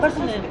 私ね。